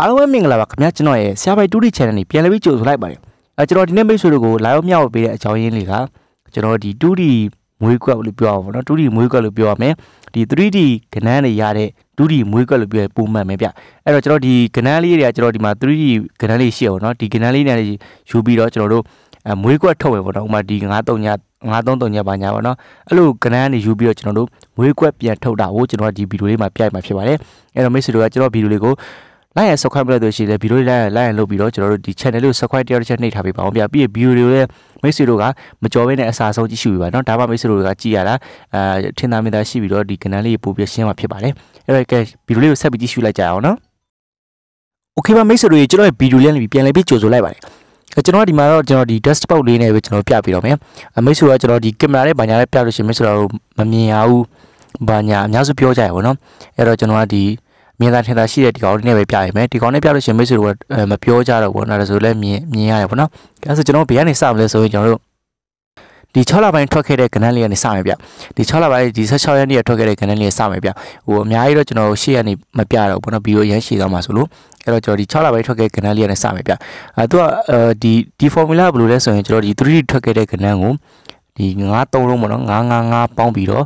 အားလုံးပဲမင်္ဂလာပါခင်ဗျာကျွန်တော်ရဲ့ဆရာပိုင်တူတီ channel นี่ပြန်လည်ပြီးကြိုဆိုလိုက်ပါတယ်အဲကျွန်တော်ဒီနေ့မိတ်ဆွေတို့ကိုလာရောက်မျှဝေပေးတဲ့အကြောင်းရင်းလေးကကျွန်တော်ဒီတူတီမွေးကွက်လို့ပြောရပါဘောနော်တူတီမွေးကွက်လို့ပြောရမယ်ဒီ 3D ကနန်းတွေရတဲ့တူတီမွေးကွက်လို့ပြောရပုံမှန်ပဲဗျအဲ့တော့ကျွန်တော်ဒီကနန်းလေးတွေကကျွန်တော်ဒီမှာ 3D ကနန်းလေးရှိအောင်နော်ဒီကနန်းလေးနဲ့ယူပြီးတော့ကျွန်တော်တို့အမွေးကွက်ထုတ်မယ်ပေါ့နော်ဥမာဒီ93ည93ညပါညာပေါ့နော်အဲ့လိုကနန်းကနေယူပြီးတော့ကျွန်တော်တို့မွေးကွက်ပြန်ထုတ်တာကိုကျွန်တော်ဒီဗီဒီယိုလေးမှာပြိုင်မှာဖြစ်ပါတယ်အဲ့တော့မိတ်ဆွေတို့ကကျွန်တော်ဗီဒီယိုလေးကို လိုက်ရ subscribe လုပ်လို့ရှိရင်ဗီဒီယိုလေးလိုက်ရလိုက်ရလုပ်ပြီးတော့ကျွန်တော်တို့ဒီ channel လေးကို subscribe တရားတစ်ချက်နှိပ်ထားပေးပါအောင်ဗျပြီးရင်ဗီဒီယိုတွေကိုလည်းမိတ်ဆွေတို့ကမကြော်ဘဲနဲ့အစားဆုံးကြည့်ရှုပေးပါเนาะဒါမှမိတ်ဆွေတို့ကကြည့်ရတာအဲထင်သာမြင်သာရှိပြီးတော့ဒီ canal လေးပို့ပြရှင်းမှာဖြစ်ပါတယ်အဲ့တော့ကဲဗီဒီယိုလေးကိုဆက်ပြီးကြည့်ရှုလိုက်ကြအောင်เนาะ Okay ပါမိတ်ဆွေတို့ရေကျွန်တော်ရဲ့ဗီဒီယိုလေးနဲ့ပြန်လည်ပြီးကြိုဆိုလိုက်ပါတယ်ကျွန်တော်ဒီမှာတော့ကျွန်တော်ဒီ desktop လေးနဲ့ပဲကျွန်တော်ပြပြတော့မယ်အမိတ်ဆွေကကျွန်တော်ဒီကင်မရာနဲ့ဘာညာနဲ့ပြလို့ရှိရင်မိတ်ဆွေတို့မမြင်ရဘူးဘာညာအများစုပြောကြရပါတော့အဲ့တော့ကျွန်တော်ကဒီ မြင်သာထင်သာရှိတဲ့ဒီကောင်လေးနဲ့ပဲပြရမယ်ဒီကောင်လေးပြလို့ရှင်မိတ်ဆွေတို့ကမပြောကြတော့ဘူးနော်ဒါဆိုလည်းမြင်မြင်ရတယ်ပေါ့နော်အဲဆိုကျွန်တော်တို့ဘယ်ကနေစမလဲဆိုရင်ကျွန်တော်တို့ဒီ6လပိုင်းထွက်ခဲ့တဲ့ကဏ္ဍလေးကနေစမယ်ပြဒီ6လပိုင်းဒီ16ရက်နေ့ထွက်ခဲ့တဲ့ကဏ္ဍလေးကစမယ်ပြဟိုအများကြီးတော့ကျွန်တော်ရှေ့ကနေမပြတော့ဘူးဘောနော်ဗီဒီယိုရမ်းရှည်သွားမှာဆိုလို့အဲ့တော့ကျွန်တော်ဒီ6လပိုင်းထွက်ခဲ့ကဏ္ဍလေးကနေစမယ်ပြအဲသူကဒီဒီ formula ဘယ်လိုလဲဆိုရင်ကျွန်တော်ဒီ 3D ထွက်ခဲ့တဲ့ကဏ္ဍကိုဒီ9 3လုံးပေါ့နော်9 9 9ပေါင်းပြီးတော့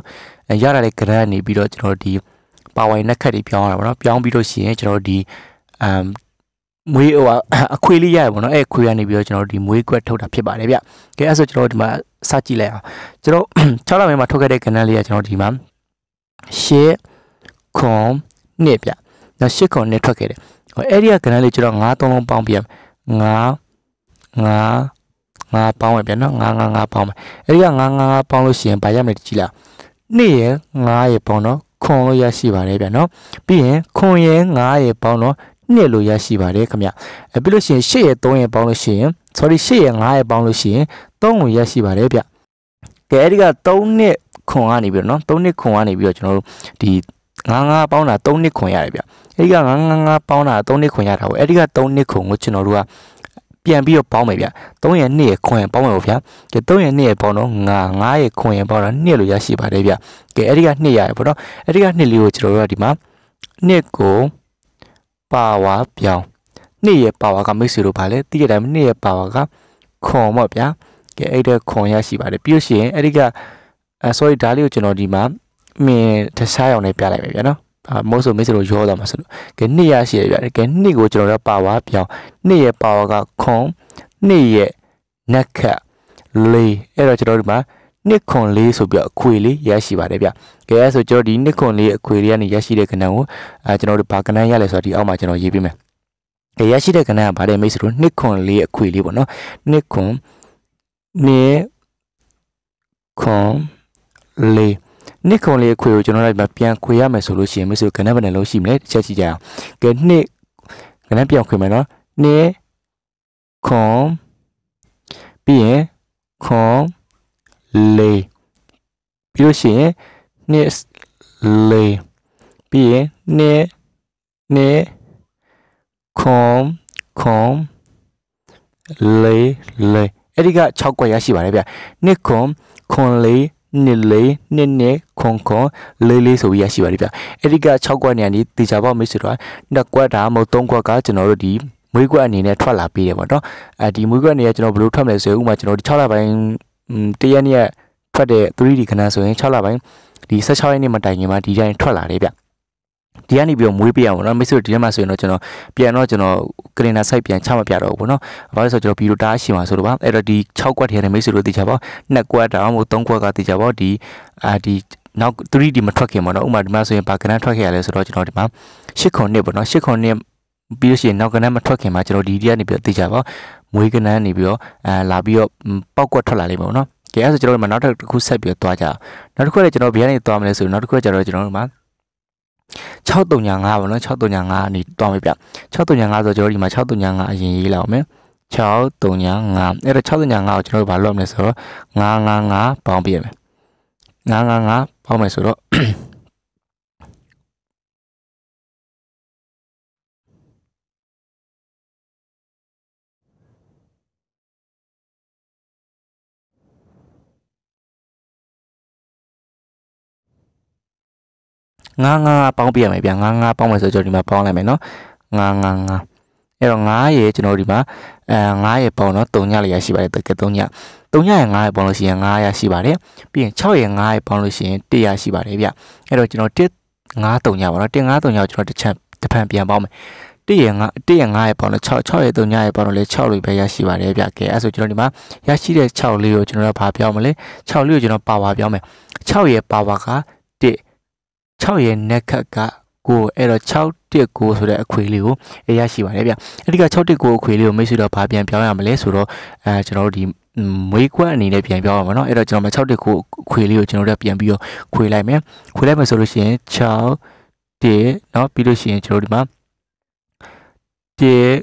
ရတာလေကဏ္ဍကနေပြီးတော့ကျွန်တော်ဒီ ပါဝိုင်နက်ခတ်တွေပြောင်းရတာပေါ့နော်ပြောင်းပြီးတော့ရှိရင်ကျွန်တော်ဒီအမ်မွေးဟိုအခွေလေးရရပေါ့နော်အဲ့ခွေကနေပြီးတော့ကျွန်တော်ဒီမွေးကွက်ထုတ်တာဖြစ်ပါတယ်ဗျကဲအဲ့ဆိုကျွန်တော်ဒီမှာစကြည့်လိုက်အောင်ကျွန်တော်6လပိုင်းမှာထုတ်ခဲ့တဲ့ကဏ္ဍလေးကကျွန်တော်ဒီမှာရှစ်ခွန်နှစ်ဗျနော်ရှစ်ခွန်နှစ်ထွက်ခဲ့တယ်ဟိုအဲ့ဒီကကဏ္ဍလေးကျွန်တော်9သုံးလုံးပေါင်းပြ9 9 9ပေါင်းမယ်ဗျနော်9 9 9ပေါင်းမယ်အဲ့ဒီက9 9 9ပေါင်းလို့ရှိရင်ဗာရမယ်ကြည့်လားနှစ်ရ9ရပေါင်းတော့ ခွန်လို့ရရှိပါတယ်ဗျနော်ပြီးရင်ခွန်ရ9ရပေါင်းတော့နှစ်လို့ရရှိပါတယ်ခင်ဗျအဲပြီးလို့ရှိရင်8ရ3ရပေါင်းလို့ရှိရင် sorry 8ရ9ရပေါင်းလို့ရှိရင်3ကိုရရှိပါတယ်ဗျကဲအဲ့ဒီက3နှစ်ခွန်ကနေပြီးတော့နော်3နှစ်ခွန်ကနေပြီးတော့ကျွန်တော်တို့ဒီ99ပေါင်းတာ3နှစ်ခွန်ရတယ်ဗျအဲ့ဒီက999ပေါင်းတာ3နှစ်ခွန်ရတာပေါ့အဲ့ဒီက3နှစ်ခွန်ကိုကျွန်တော်တို့က ပြန်ပြီးတော့ပေါင်းမယ်ဗျ3ရဲ့2ရဲ့ခွန်ရဲ့ပေါင်းမယ်ဗျကဲ3ရဲ့2ရဲ့ပေါင်းတော့9 9ရဲ့ခွန်ရဲ့ပေါင်းတော့2လို့ရရှိပါတယ်ဗျကဲအဲ့ဒီက2ရတယ်ပေါ့နော်အဲ့ဒီက2လေးကိုကျွန်တော်တို့ကဒီမှာ2ကိုပါဝါပြောင်း2ရဲ့ပါဝါကမိတ်ဆွေတို့ဗာလဲသိရတဲ့အတိုင်း2ရဲ့ပါဝါကခွန်ပေါ့ဗျာကဲအဲ့ဒါခွန်ရရှိပါတယ်ပြီးလို့ရှိရင်အဲ့ဒီကအဲ sorry ဒါလေးကိုကျွန်တော်ဒီမှာမြင်တခြားရောင်နဲ့ပြလိုက်မယ်ဗျာနော် အာမို့ဆိုမိတ်ဆွေတို့ရောသွားမှာဆိုလို့ကဲနှစ်ရရှိရဗျာကဲနှစ်ကိုကျွန်တော်တို့ပါဝါပြောင်းနှစ်ရဲ့ပါဝါကခွန်နှစ်ရဲ့နက်ခတ်လေးအဲ့တော့ကျွန်တော်တို့ဒီမှာနှစ်ခွန်လေးဆိုပြီးအခွေလေးရရှိပါတယ်ဗျကဲအဲ့ဆိုကျွန်တော်ဒီနှစ်ခွန်လေးအခွေလေးကနေရရှိတဲ့ကဏ္ဍကိုအဲကျွန်တော်တို့ဘာကဏ္ဍရလဲဆိုတော့ဒီအောက်မှာကျွန်တော်ရေးပေးမယ်ကဲရရှိတဲ့ကဏ္ဍကဗါတဲ့မိတ်ဆွေတို့နှစ်ခွန်လေးအခွေလေးပေါ့နော်နှစ်ခွန်နှစ်ခွန်လေး နှစ်ခွန်လေးခွေကိုကျွန်တော်တို့ပြန်ခွေရမယ်ဆိုလို့ရှိရင်မျိုးဆိုကဏ္ဍဘယ်နှလုံးရှိမလဲတစ်ချက်ကြည့်ကြအောင်ကဲနှစ်ကဏ္ဍပြန်ခွေမယ်နော်နှစ်ခွန်ပြီးရင်ခွန်လေးပြီးလို့ရှိရင်နှစ်လေးပြီးရင်နှစ်နှစ်ခွန်ခွန်လေးလေးအဲ့ဒီက6ကွက်ရရှိပါတယ်ဗျနှစ်ခွန်ခွန်လေး နှစ်လေးနှစ်နှစ်ခွန်ခွန်လေးလေးဆိုပြီးရရှိပါတယ်ဗျအဲ့ဒီက6ကွက်နေရာဒီတေချာပေါက်မိတ်ဆွေတို့နှစ်ကွက်ဒါမှမဟုတ်3ကွက်ကကျွန်တော်တို့ဒီမွေးကွက်အနေနဲ့ထွက်လာပေးတယ်ပေါ့နော်အဲဒီမွေးကွက်အနေနဲ့ကျွန်တော်ဘယ်လိုထွက်မလဲဆိုရင်ဥပမာကျွန်တော်ဒီ6လပိုင်းတရက်နေ့ထွက်တဲ့ 3D ခဏဆိုရင်6လပိုင်းဒီ16ရက်နေ့မှတိုင်ခင်မှာဒီတိုင်းထွက်လာတယ်ဗျ ဒီကနေပြီးတော့မွေးပြရအောင်နော်မိတ်ဆွေဒီထဲမှာဆိုရင်တော့ကျွန်တော်ပြန်တော့ကျွန်တော်ကရင်နာ site ပြန်ချမပြတော့ဘူးပေါ့နော်။ဘာလို့ဆိုတော့ကျွန်တော်ဗီဒီယိုတားရှိမှာဆိုတော့ပါအဲ့တော့ဒီ6ကွက်ထဲနဲ့မိတ်ဆွေတို့သိချပါ2ကွက်တောင်မို့3ကွက်ကသိချပါဒီအာဒီနောက် 3D မထွက်ခင်ပေါ့နော်ဥပမာဒီမှာဆိုရင်ဘာကနန်းထွက်ခဲ့ရလဲဆိုတော့ကျွန်တော်ဒီမှာ8ခွန်နှစ်ပေါ့နော်8ခွန်နှစ်ပြီးလို့ရှိရင်နောက်ကနန်းမထွက်ခင်မှာကျွန်တော်ဒီဒီကနေပြီးတော့သိချပါမွေးကနန်းနေပြီးတော့အာလာပြီးတော့ပောက်ကွက်ထွက်လာလိမ့်မယ်ပေါ့နော်။ကဲအဲ့ဆိုကျွန်တော်ဒီမှာနောက်တစ်ခုဆက်ပြီးတော့သွားကြအောင်။နောက်တစ်ခုလည်းကျွန်တော်ဘယ်ကနေသွားမလဲဆိုရင်နောက်တစ်ခုကကျတော့ကျွန်တော်တို့မှာ 635ပေါ့နော်635အနေတွားမယ်ဗျ635ဆိုကျွန်တော်ဒီမှာ635အရင်ရေးလိုက်အောင်မယ်635အဲ့တော့635ကိုကျွန်တော်တို့ဘာလုပ်မလဲဆိုတော့955ပေါင်းပြရမယ်955ပေါင်းမယ်ဆိုတော့ ငါးငါးပေါင်းပြရမယ်ဗျာငါးငါးပေါင်းမယ်ဆိုကျွန်တော်ဒီမှာပေါင်းလိုက်မယ်နော်9 9 9အဲ့တော့9ရေကျွန်တော်ဒီမှာအဲ9ရေပေါင်းတော့3ညလေးရရှိပါတယ်တကယ်3ည3ညရေ9ရေပေါင်းလို့ရှိရင်9ရရှိပါတယ်ပြီးရင်6ရေ9ရေပေါင်းလို့ရှိရင်1ရရှိပါတယ်ဗျအဲ့တော့ကျွန်တော်1 9 3ညပါတော့1 9 3ညကိုကျွန်တော်တစ်ချက်တစ်ဖန်ပြန်ပေါင်းမယ်1ရ9 1ရ9ရပေါင်းလို့6 6ရ3ညရပေါင်းလို့လေ6လို့ပဲရရှိပါတယ်ဗျကဲအဲ့ဆိုကျွန်တော်ဒီမှာရရှိတဲ့6လေးကိုကျွန်တော်တို့ဘာပြောမလဲ6လေးကိုကျွန်တော်ပါဝါပြောမယ်6ရပါဝါက1 6ရနက်ခက်ကကိုအဲ့တော့619ဆိုတဲ့အခွေလေးကိုအရရှိပါတယ်ဗျအဲ့ဒီက619အခွေလေးကိုမိတ်ဆွေတော့ဘာပြန်ပြောင်းရမလဲဆိုတော့အဲကျွန်တော်တို့ဒီမွေးခွက်အနေနဲ့ပြန်ပြောင်းရမှာเนาะအဲ့တော့ကျွန်တော်မ619ခွေလေးကိုကျွန်တော်တို့ပြန်ပြီးတော့ခွေလိုက်မယ်ခွေလိုက်မယ်ဆိုလို့ရှိရင်6 1เนาะပြီးလို့ရှိရင်ကျွန်တော်ဒီမှာ1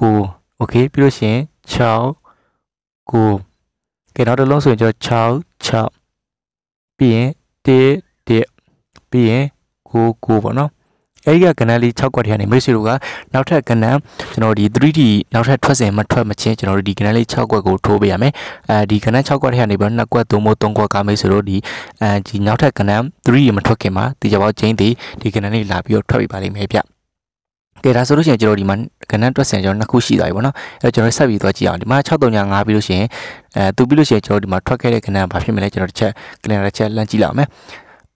9 okay ပြီးလို့ရှိရင်6 9ကဲနောက်တစ်လုံးဆိုရင်ကျွန်တော်6 6ပြီးရင်1 1 ပြီးရင်ကိုကိုပေါ့နော်အဲဒီကကဏ္ဍလေး6ကွက်ထဲကနေမိတ်ဆွေတို့ကနောက်ထပ်ကဏ္ဍကျွန်တော်ဒီ 3D နောက်ထပ်ထွက်စင်မထွက်မချင်းကျွန်တော်တို့ဒီကဏ္ဍလေး6ကွက်ကိုထိုးပေးရမယ်အဲဒီကဏ္ဍ6ကွက်ထဲကနေပြီးတော့2ကွက်3မို့3ကွက်ကမိတ်ဆွေတို့ဒီအဲဒီနောက်ထပ်ကဏ္ဍ 3D မထွက်ခင်မှာဒီကြပေါင်းချင်းဒီဒီကဏ္ဍလေးလာပြီးတော့ထွက်ပြပါလိမ့်မယ်ဗျကဲဒါဆိုလို့ရှိရင်ကျွန်တော်ဒီမှာကဏ္ဍတွက်စင်ကျွန်တော်နှစ်ခုရှိသွားပြီပေါ့နော်အဲကျွန်တော်ဆက်ပြီးသွားကြည့်အောင်ဒီမှာ6395ပြီးလို့ရှိရင်အဲသူပြီးလို့ရှိရင်ကျွန်တော်ဒီမှာထွက်ခဲ့တဲ့ကဏ္ဍဘာဖြစ်မလဲကျွန်တော်တစ်ချက်ကလန်တစ်ချက်လမ်းကြည့်လောက်မယ်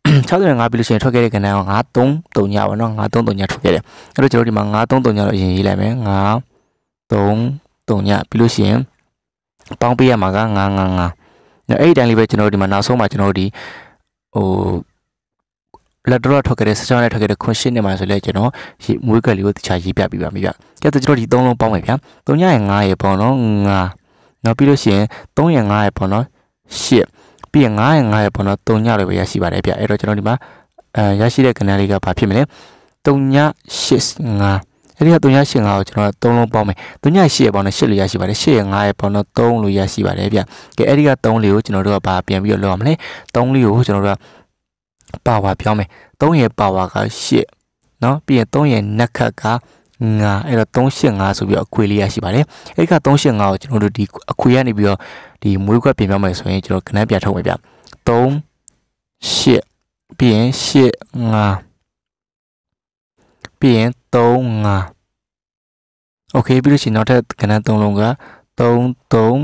65ပြီးလို့ရှိရင်ထွက်ခဲ့တဲ့ကဏ္ဍက933ညပါနော်933ညထွက်ခဲ့တယ်အဲ့တော့ကျွန်တော်ဒီမှာ933ညလို့အရင်ရေးလိုက်မယ်933ညပြီးလို့ရှိရင်ပေါင်းပေးရမှာက955အဲ့ဒီတိုင်းလေးပဲကျွန်တော်ဒီမှာနောက်ဆုံးမှာကျွန်တော်ဒီဟိုလက်တော့ထွက်ခဲ့တဲ့စချောင်းနဲ့ထွက်ခဲ့တဲ့ခွန်ရှင်းနေမှာဆိုလဲကျွန်တော်မွေးကလေးကိုတခြားရေးပြပြပါမယ်ဗျ။ကဲတော့ကျွန်တော်ဒီ၃လုံးပေါင်းမယ်ဗျာ။3ညရဲ့9ရဲ့ပေါ့နော်9နောက်ပြီးလို့ရှိရင်3ရဲ့9ရဲ့ပေါ့နော်8 ပြီးရင်9ရ9ရပေါ့နော်3ညလည်းပဲရရှိပါတယ်ဗျအဲ့တော့ကျွန်တော်ဒီမှာအဲရရှိတဲ့ကဏ္ဍလေးကဘာဖြစ်မလဲ3ည85အဲ့ဒီက3ည85ကိုကျွန်တော်3လုံးပေါင်းမယ်3ည8ရပေါ့နော်8လို့ရရှိပါတယ်8ရ9ရပေါ့နော်3လို့ရရှိပါတယ်ဗျကဲအဲ့ဒီက3လေးကိုကျွန်တော်တို့ကဘာပြန်ပြီးတော့လောက်ရမလဲ3လေးကိုကျွန်တော်တို့ကပါဝါပြောင်းမယ်3ရပါဝါက8เนาะပြီးရင်3ရနက်ခတ်က ငါအဲ့တော့385ဆိုပြီးတော့အခွေလေးရရှိပါတယ်အဲ့ဒီက385ကိုကျွန်တော်တို့ဒီအခွေကနေပြီးတော့ဒီမွေးခွက်ပြင်ပြမယ်ဆိုရင်ကျွန်တော်ခဏပြထုတ်မယ်ဗျ38ပြီးရင်85ပြီးရင်35 okay ပြီးလို့ရှိရင်နောက်ထပ်ကဏ္ဍ3လုံးက3 3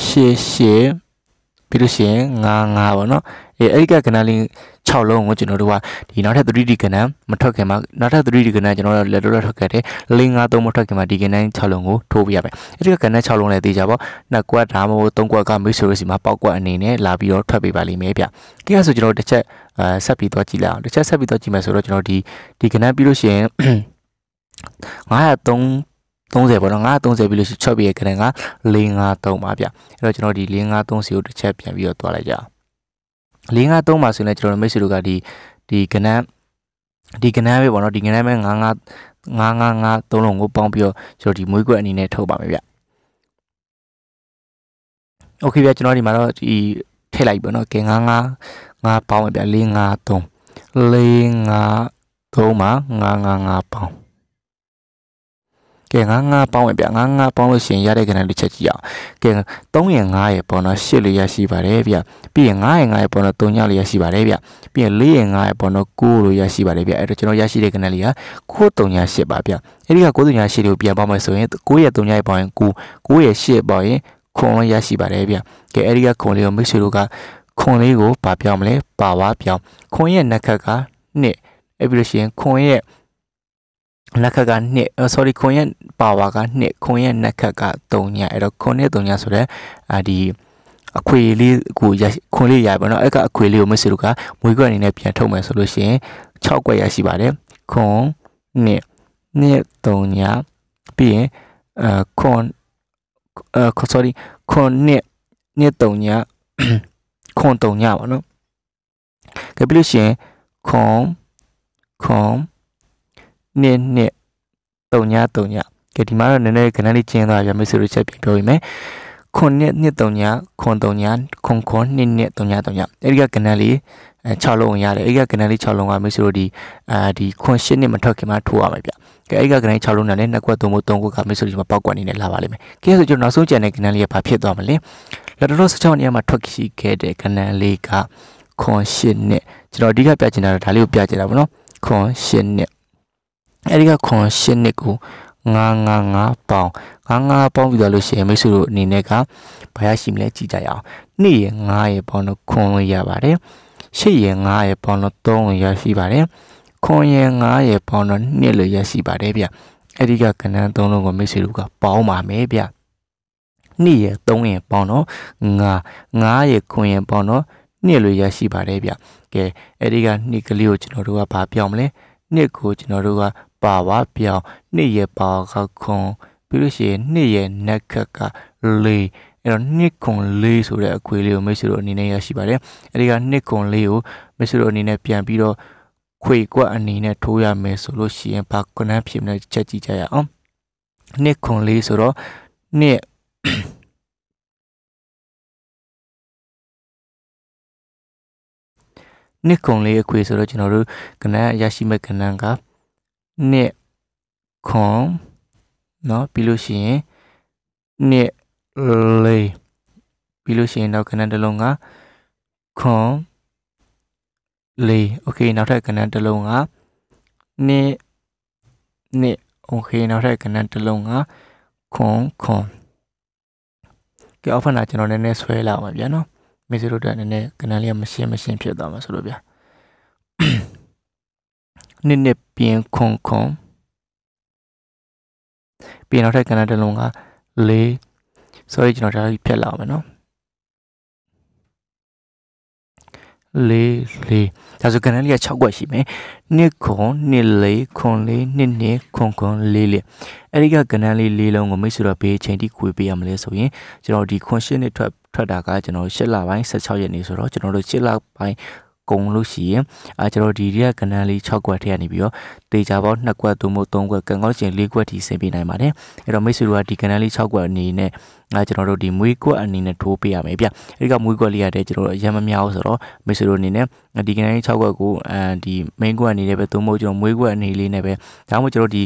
8 8ပြီးလို့ရှိရင်9 9ပေါ့နော် အဲအဲ့ဒီကကဏ္ဍလေး6လုံးကိုကျွန်တော်တို့ကဒီနောက်ထပ် 3D ကဏ္ဍမထွက်ခင်မှာနောက်ထပ် 3D ကဏ္ဍကျွန်တော်တို့လက်တော့ထွက်ခဲ့တယ်၄၅၃မထွက်ခင်မှာဒီကဏ္ဍ6လုံးကိုထိုးပြရမယ်အဲ့ဒီကကဏ္ဍ6လုံးလည်းသိကြပါနှစ်ကွက်ဒါမှမဟုတ်သုံးကွက်ကမိတ်ဆွေတို့စီမှာပေါက်ကွက်အနေနဲ့လာပြီးတော့ထွက်ပေးပါလိမ့်မယ်ဗျ။ဒီကဆိုကျွန်တော်တို့တစ်ချက်အဲဆက်ပြီးတော့ကြည့်လိုက်အောင်တစ်ချက်ဆက်ပြီးတော့ကြည့်မယ်ဆိုတော့ကျွန်တော်ဒီဒီကဏ္ဍပြီးလို့ရှိရင်903 30ပေါ့နော်930ပြီးလို့ရှိ6ပြည့်ခဏက453ပါဗျအဲ့တော့ကျွန်တော်ဒီ453စီကိုတစ်ချက်ပြန်ပြီးတော့တွားလိုက်ကြ 653မှာဆိုရင်လည်းကျွန်တော်တို့မိတ်ဆွေတို့ကဒီဒီကနန်းဒီကနန်းပဲပေါ့နော်ဒီကနန်းပဲ9 9 9 3လုံးကိုပေါင်းပြီးတော့ကျွန်တော်ဒီမွေးကွက်အနေနဲ့ထုတ်ပါမယ်ဗျ။ Okay ဗျကျွန်တော်ဒီမှာတော့ဒီထည့်လိုက်ပေါ့နော်ကဲ9 9 9ပေါင်းမယ်ဗျ4 5 3 4 5 3မှာ9 9 9ပေါင်း ကဲငါးငါးပေါင်းပဲဗျငါးငါးပေါင်းလို့ရှိရင်ရတဲ့ကဏ္ဍတစ်ချက်ကြည့်အောင်ကဲ3ရယ်5ရယ်ပေါ့နော်8လေးရရှိပါတယ်ဗျပြီးရင်9ရယ်5ရယ်ပေါ့နော်3ညလေးရရှိပါတယ်ဗျပြီးရင်4ရယ်5ရယ်ပေါ့နော်9လို့ရရှိပါတယ်ဗျအဲ့တော့ကျွန်တော်ရရှိတဲ့ကဏ္ဍလေးက9 3ည8ပါဗျအဲ့ဒီက9 3ည8ကိုပြန်ပေါင်းမယ်ဆိုရင်9ရယ်3ညရယ်ပေါင်းရင်9 9ရယ်8ပေါင်းရင်ခွန်ရရှိပါတယ်ဗျကဲအဲ့ဒီကခွန်လေးကိုမိတ်ဆွေတို့ကခွန်လေးကိုပါပြောင်းမလဲပါဝါပြောင်းခွန်ရဲ့နက်ခတ်က2အဲ့ပြီးလို့ရှိရင်ခွန်ရဲ့ လက်ခက်က2 sorry ခွန်ရဲ့ပါဝါက2ခွန်ရဲ့နက်ခက်က3ညအဲ့တော့ခွန်နဲ့3ညဆိုတော့အာဒီအခွေလေးကိုရခွန်လေးရပါတော့အဲ့ကအခွေလေးကိုမဆွေတို့ကမွေးခွက်အနေနဲ့ပြန်ထုတ်မယ်ဆိုလို့ရှိရင်6ခွက်ရရှိပါတယ်ခွန်နဲ့နဲ့3ညပြီးရင်အခွန်အ sorry ခွန်နဲ့နဲ့3ညခွန်3ညပါနော်ကဲပြီးလို့ရှိရင်ခွန်ခွန် နှစ်နှစ်တုံညတုံညကဲဒီမှာတော့နည်းနည်းခဏလေးကျင်းသွားပြမိတ်ဆွေတို့ချက်ပြန်ပြောပြမယ်ခွန်နှစ်နှစ်တုံညခွန်တုံညခွန်ခွန်နှစ်နှစ်တုံညတုံညအဲ့ဒီကကဏ္ဍလေးအဲ6လုံးရတယ်အဲ့ဒီကကဏ္ဍလေး6လုံးကမိတ်ဆွေတို့ဒီအာဒီခွန်8နှစ်မထွက်ခင်မှာထိုးရမယ်ဗျကဲအဲ့ဒီကကဏ္ဍ6လုံးနဲ့လည်းနှစ်ကွက်သုံးဖို့သုံးခုကမိတ်ဆွေတို့ဒီမှာပောက်ကွက်နေနဲ့လာပါလိမ့်မယ်ကဲဆိုကျွန်တော်နောက်ဆုံးကြံတဲ့ကဏ္ဍလေးကဘာဖြစ်သွားမလဲလက်တော်16နေရာမှာထွက်ရှိခဲ့တဲ့ကဏ္ဍလေးကခွန်8နှစ်ကျွန်တော်အဓိကပြချင်တာဒါလေးကိုပြချင်တာဗောနော်ခွန်8နှစ် အဲဒီကခွန်၈နှစ်ကို955ပေါင်955ပေါင်းပြီးတော့လို့ရှိရင်မိတ်ဆွေတို့အနေနဲ့ကဘာရရှိမလဲကြည့်ကြရအောင်နှစ်ရ9ရပေါင်းတော့ခွန်လို့ရပါတယ်ရှစ်ရ9ရပေါင်းတော့3လို့ရရှိပါတယ်ခွန်ရ9ရပေါင်းတော့2လို့ရရှိပါတယ်ဗျအဲ့ဒီကကဏ္ဍ3လုံးကိုမိတ်ဆွေတို့ကပေါင်းပါမယ်ဗျနှစ်ရ3ရပေါင်းတော့9 9ရခွန်ရပေါင်းတော့2လို့ရရှိပါတယ်ဗျကဲအဲ့ဒီကနှစ်ကလေးကိုကျွန်တော်တို့ကဘာပြောင်းမလဲနှစ်ကိုကျွန်တော်တို့က ပါဝါပြောင်းနှစ်ရဲ့ပါခခွန်ပြီးလို့ရှိရင်နှစ်ရဲ့နက်ခက်ကလေးအဲ့တော့နှစ်ခွန်လေးဆိုတဲ့အခွေလေးကိုမိတ်ဆွေတို့အနေနဲ့ရရှိပါတယ်အဲ့ဒီကနှစ်ခွန်လေးကိုမိတ်ဆွေတို့အနေနဲ့ပြန်ပြီးတော့ခွေကွက်အနေနဲ့ထိုးရမယ်ဆိုလို့ရှိရင်ဘာကွနန်းဖြစ်မလဲချက်ကြည့်ကြရအောင်နှစ်ခွန်လေးဆိုတော့နှစ်နှစ်ကုံလေးအခွေဆိုတော့ကျွန်တော်တို့ကဏ္ဍရရှိမဲ့ကဏ္ဍက နှစ်ခွန်เนาะပြီးလို့ရှိရင်နှစ်လေးပြီးလို့ရှိရင်နောက်ကဏ္ဍတစ်လုံးကခွန်လေးโอเคနောက်ထပ်ကဏ္ဍတစ်လုံးကနှစ်နှစ်โอเคနောက်ထပ်ကဏ္ဍတစ်လုံးကခွန်ခွန်ကဲအောက်ဖက်နာကျွန်တော်နည်းနည်းဆွဲလာအောင်ဗျာနော်မေစီတို့တက်နည်းနည်းကဏ္ဍလေးကမရှင်းမရှင်းဖြစ်သွားမှာဆိုလို့ဗျာ နှစ်နှစ်ပြင်းခွန်ခွန်ပြီးနောက်ထပ်ကဏ္ဍတစ်လုံးက၄ sorry ကျွန်တော်ဒါဖြတ်လာအောင်မယ်နော်လေးလေးဒါဆိုကဏ္ဍလေးက6ခွက်ရှိမယ်နှစ်ခွန်နှစ်လေးခွန်လေးနှစ်နှစ်ခွန်ခွန်လေးလေးအဲ့ဒီကကဏ္ဍလေးလေးလုံးကိုမိတ်ဆွေတို့ဘေးချိန်တိခွေပေးရမလဲဆိုရင်ကျွန်တော်ဒီခွန်ရှင်းနှစ်ထွက်ထွက်တာကကျွန်တော်၈လပိုင်း16ရက်နေ့ဆိုတော့ကျွန်တော်တို့၈လပိုင်း ကုန်လို့ရှိရင်အာကျွန်တော်ဒီရက်ကဏ္ဍလေး6ကွက်ထဲကနေပြီးတော့တေချာပေါင်း2ကွက်သို့မဟုတ်3ကွက်ကံကောင်းခြင်း4ကွက်ထိဆင်ပြနိုင်ပါတယ်အဲ့တော့မိတ်ဆွေတို့ကဒီကဏ္ဍလေး6ကွက်အနေနဲ့အဲကျွန်တော်တို့ဒီမွေးကွက်အနေနဲ့ထိုးပေးရမယ်ဗျအဲ့ဒီကမွေးကွက်လေးရတဲ့ကျွန်တော်တို့အရင်မများဘူးဆိုတော့မိတ်ဆွေတို့အနေနဲ့ဒီကဏ္ဍလေး6ကွက်ကိုအဲဒီ main ကွက်အနေနဲ့ပဲသို့မဟုတ်ကျွန်တော်မွေးကွက်အနေလေးနဲ့ပဲဒါမှမဟုတ်ကျွန်တော်ဒီ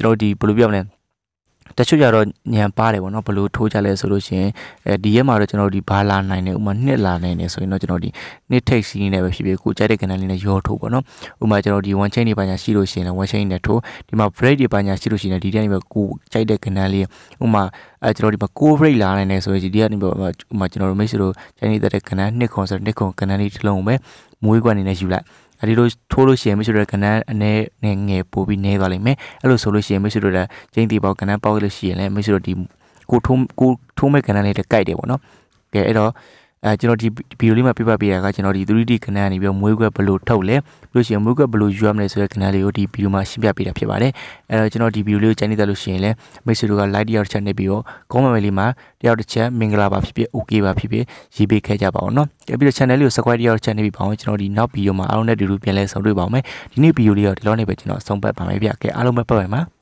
ကျွန်တော်ဒီဘယ်လိုပြောမလဲ တချို့ကြတော့ညံပါတယ်ပေါ့နော်ဘယ်လိုထိုးကြလဲဆိုလို့ရှိရင်အဲဒီရက်မှာတော့ကျွန်တော်ဒီဘာလာနိုင်တယ်ဥမာနှစ်လာနိုင်တယ်ဆိုရင်တော့ကျွန်တော်ဒီနှစ်ထိတ်စီးနဲ့ပဲဖြစ်ဖြစ်ကိုကြိုက်တဲ့ကဏ္ဍလေးနဲ့ရောထိုးပေါ့နော်ဥမာကျွန်တော်ဒီ one chain တွေပါညာရှိလို့ရှိရင်လည်း one chain နဲ့ထိုးဒီမှာ break တွေပါညာရှိလို့ရှိရင်ဒီတဲ့နေပဲကိုကြိုက်တဲ့ကဏ္ဍလေးဥမာအဲကျွန်တော်ဒီမှာ core break လာနိုင်တယ်ဆိုရင်ဒီကနေပဲဥမာကျွန်တော်တို့မိတ်ဆွေတို့ချိုင်းနေတဲ့ကဏ္ဍနှစ်ခွန်ဆိုနှစ်ခွန်ကဏ္ဍလေးတစ်လုံးပဲမွေးကွက်အနေနဲ့ယူလိုက် အဲဒီလိုထိုးလို့ရှိရင်မရှိတော့ကဏ္ဍအနေနဲ့ငယ်ပို့ပြီးနေသွားလိမ့်မယ်အဲ့လိုဆိုလို့ရှိရင်မရှိတော့ကျင်းတီပေါကဏ္ဍပေါက်လို့ရှိရင်လည်းမရှိတော့ဒီကိုထိုးကိုထိုးမဲ့ကဏ္ဍလေးတကြိုက်တယ်ပေါ့နော်ကဲအဲ့တော့ အဲကျွန်တော်ဒီဗီဒီယိုလေးမှာပြပပေးရတာကကျွန်တော်ဒီ 3D ကဏ္ဍကနေပြီးမွေးခွက်ဘယ်လိုထုတ်လဲပြီးလို့ရှိရင်မွေးခွက်ဘယ်လိုယူရမလဲဆိုတဲ့ကဏ္ဍလေးကိုဒီဗီဒီယိုမှာရှင်းပြပေးတာဖြစ်ပါတယ်အဲတော့ကျွန်တော်ဒီဗီဒီယိုလေးကိုကြိုက်နေတယ်လို့ရှိရင်လည်းမိတ်ဆွေတို့က like တယောက်တစ်ချက်နေပြီးတော့ comment လေးမှာတယောက်တစ်ချက်မင်္ဂလာပါဖြစ်ဖြစ် okay ပါဖြစ်ဖြစ်ရေးပေးခဲ့ကြပါအောင်နော်အဲပြီးတော့ channel လေးကို subscribe တယောက်တစ်ချက်နေပြီးပါအောင်ကျွန်တော်ဒီနောက်ဗီဒီယိုမှာအားလုံးနဲ့တူတူပြန်လဲဆုံတွေ့ပါအောင်မယ်ဒီနေ့ဗီဒီယိုလေးတော့ဒီလောက်နေပဲကျွန်တော်အဆုံးပတ်ပါမယ်ဗျကဲအားလုံးပဲပတ်ပါမယ်